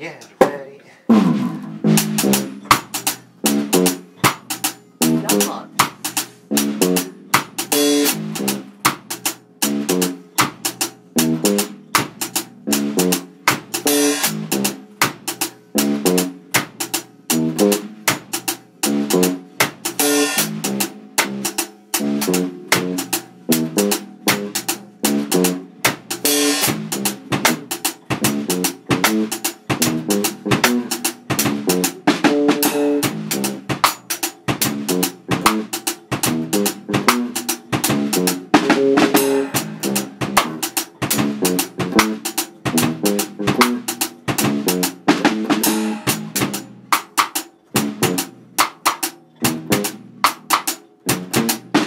yeah, ready. Come on.